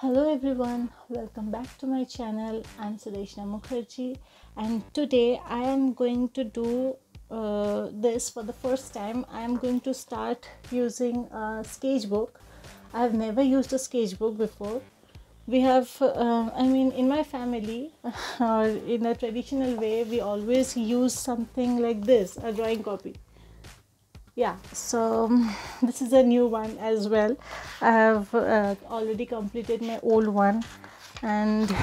Hello everyone, welcome back to my channel. I'm Sudeshna Mukherjee, and today I am going to do uh, this for the first time. I am going to start using a sketchbook. I have never used a sketchbook before. We have, uh, I mean, in my family, or in a traditional way, we always use something like this a drawing copy yeah so this is a new one as well. I have uh, already completed my old one and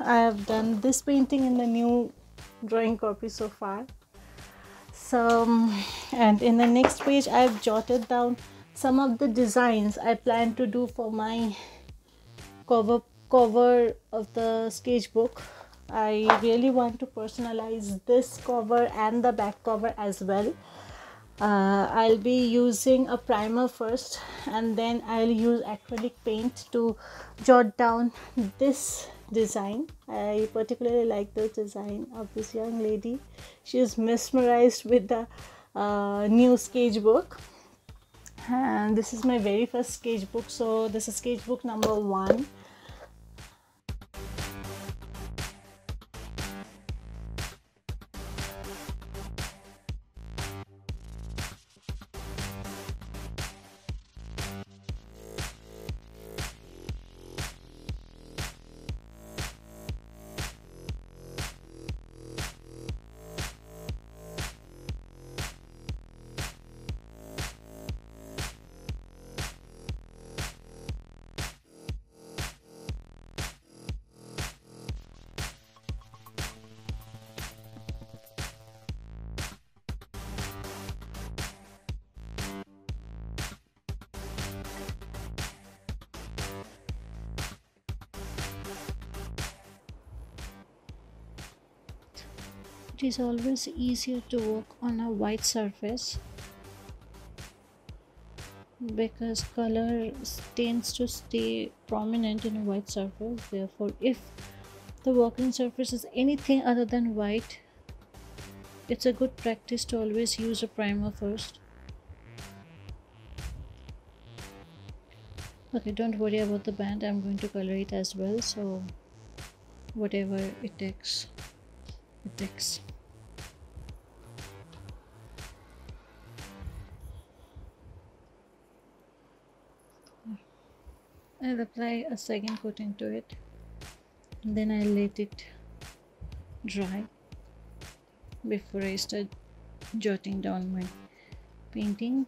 i have done this painting in the new drawing copy so far. So and in the next page i have jotted down some of the designs i plan to do for my cover cover of the sketchbook. I really want to personalize this cover and the back cover as well uh, I'll be using a primer first and then I'll use acrylic paint to jot down this design. I particularly like the design of this young lady. She is mesmerized with the uh, new sketchbook. And this is my very first sketchbook so this is sketchbook number one is always easier to work on a white surface because color tends to stay prominent in a white surface. Therefore if the working surface is anything other than white it's a good practice to always use a primer first. Okay don't worry about the band. I'm going to color it as well. So whatever it takes it I'll apply a second coating to it. Then I'll let it dry before I start jotting down my painting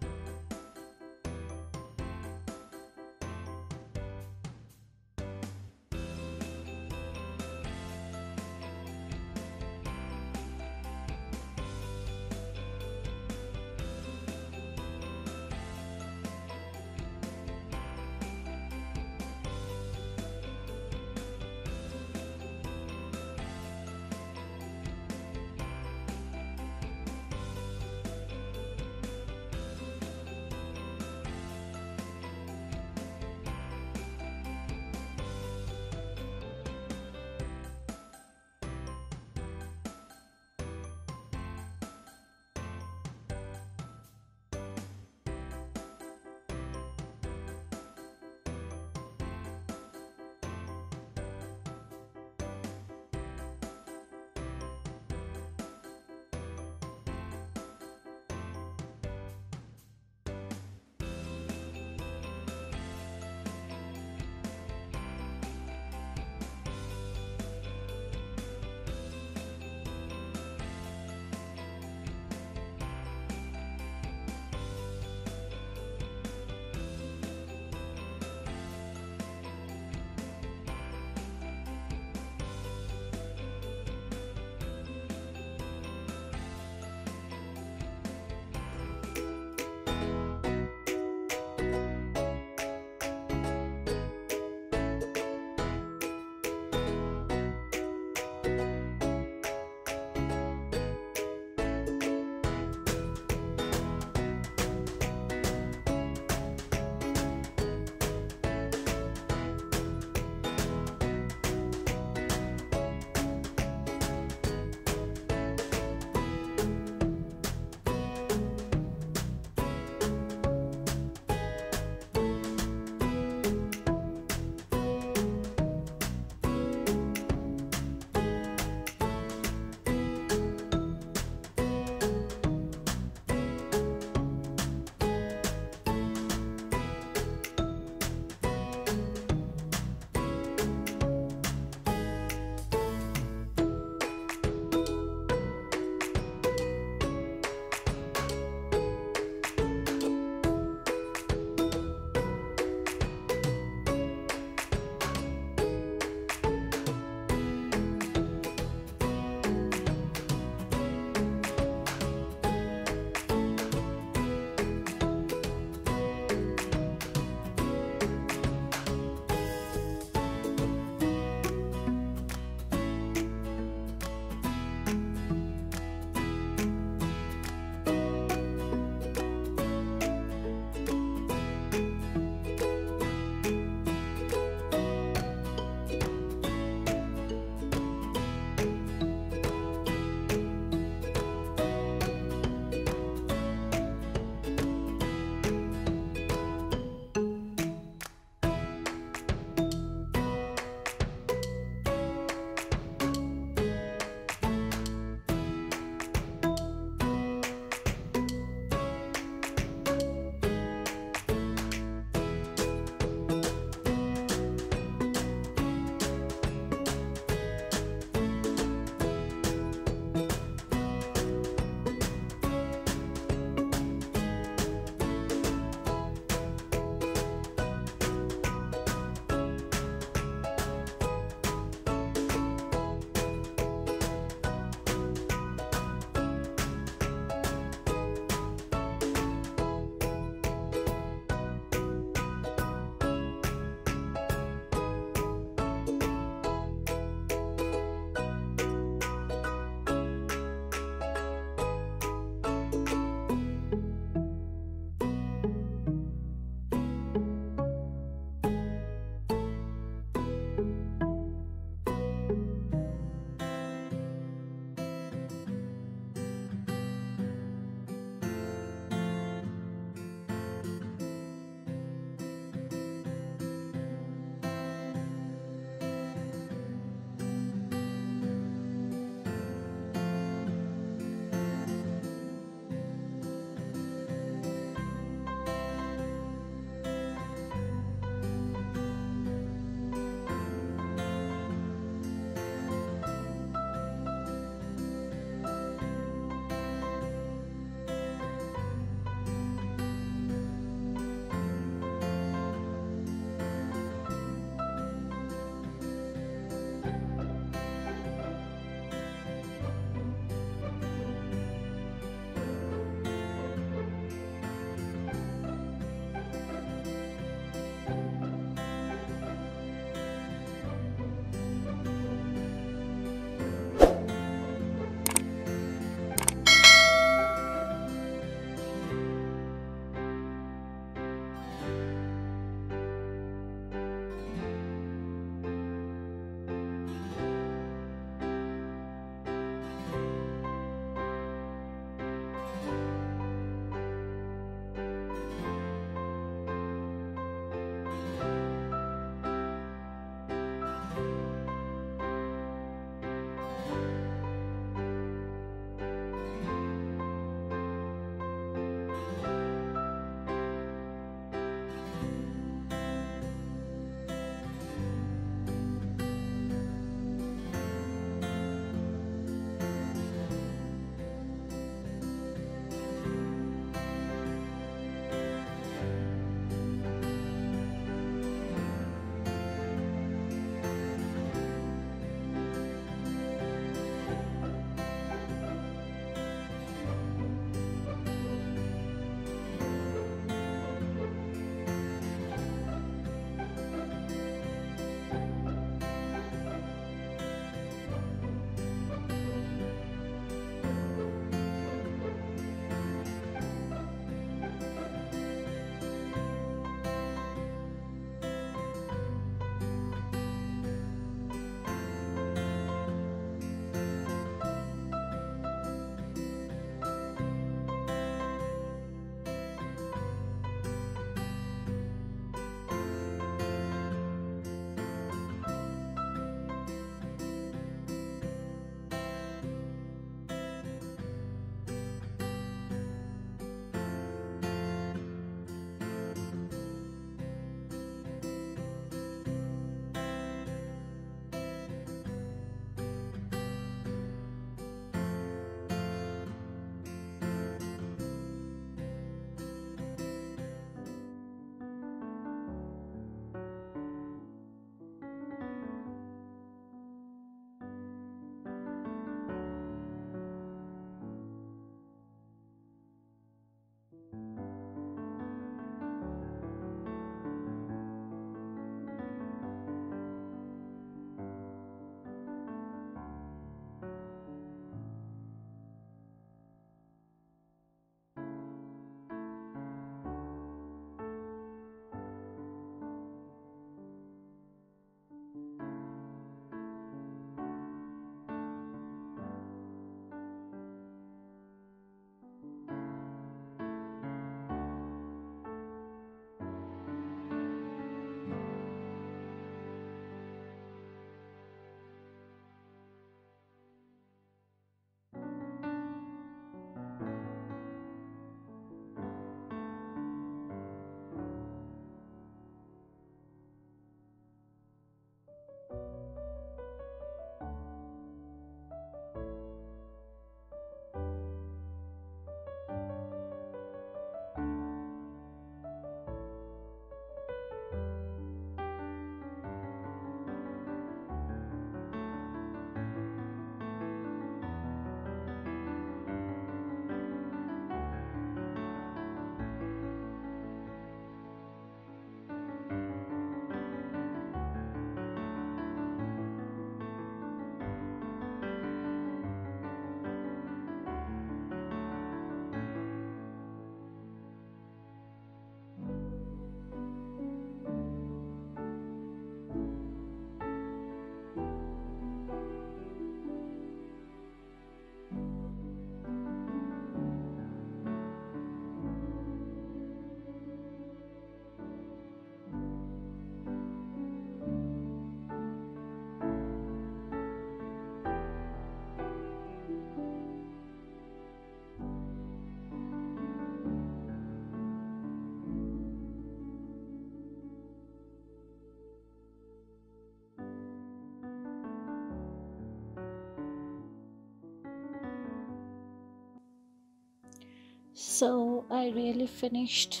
so I really finished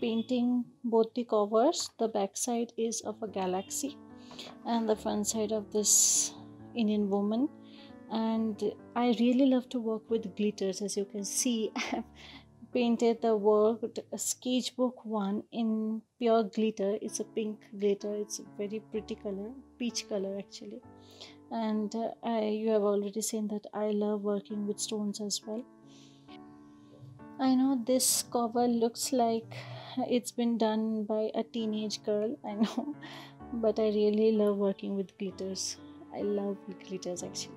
painting both the covers. The back side is of a galaxy and the front side of this Indian woman. And I really love to work with glitters as you can see. I have painted the work sketchbook one in pure glitter. It's a pink glitter. It's a very pretty color peach color actually. And uh, I, you have already seen that I love working with stones as well I know this cover looks like it's been done by a teenage girl, I know, but I really love working with glitters. I love glitters actually.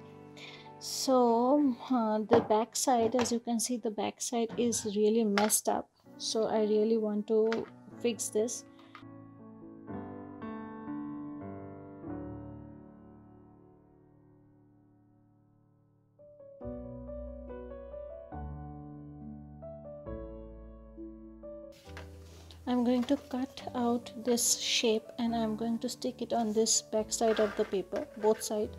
So, uh, the back side, as you can see, the back side is really messed up. So, I really want to fix this I'm going to cut out this shape and I'm going to stick it on this back side of the paper both side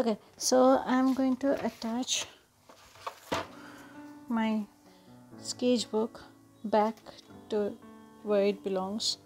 okay so i'm going to attach my sketchbook back to where it belongs